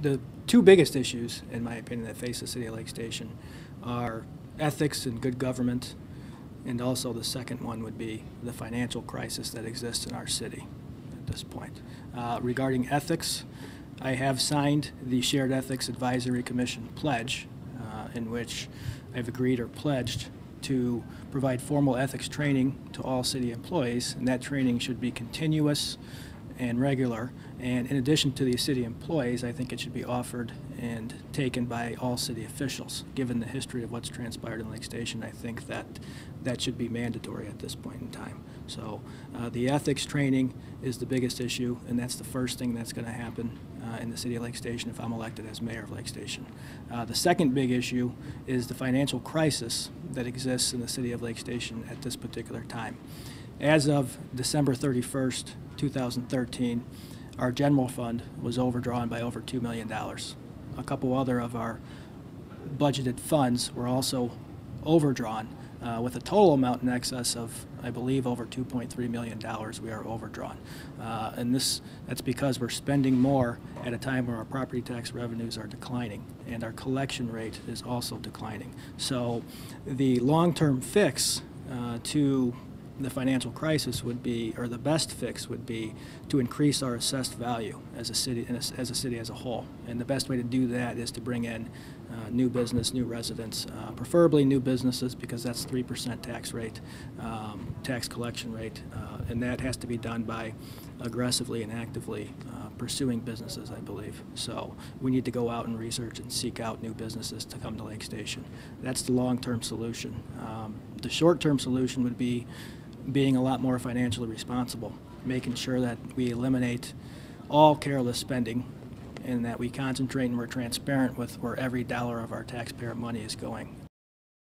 the two biggest issues, in my opinion, that face the city of Lake Station are ethics and good government, and also the second one would be the financial crisis that exists in our city at this point. Uh, regarding ethics, I have signed the Shared Ethics Advisory Commission pledge, uh, in which I've agreed or pledged to provide formal ethics training to all city employees, and that training should be continuous and regular. And in addition to the city employees, I think it should be offered and taken by all city officials. Given the history of what's transpired in Lake Station, I think that that should be mandatory at this point in time. So uh, the ethics training is the biggest issue, and that's the first thing that's going to happen uh, in the city of Lake Station if I'm elected as mayor of Lake Station. Uh, the second big issue is the financial crisis that exists in the city of Lake Station at this particular time. As of December 31st, 2013, our general fund was overdrawn by over $2 million. A couple other of our budgeted funds were also overdrawn uh, with a total amount in excess of, I believe, over $2.3 million we are overdrawn. Uh, and this, that's because we're spending more at a time where our property tax revenues are declining and our collection rate is also declining. So the long-term fix uh, to the financial crisis would be, or the best fix would be, to increase our assessed value as a city, as a city as a whole. And the best way to do that is to bring in uh, new business, new residents, uh, preferably new businesses because that's 3% tax rate, um, tax collection rate, uh, and that has to be done by aggressively and actively uh, pursuing businesses, I believe. So we need to go out and research and seek out new businesses to come to Lake Station. That's the long-term solution. Um, the short-term solution would be being a lot more financially responsible, making sure that we eliminate all careless spending and that we concentrate and we're transparent with where every dollar of our taxpayer money is going.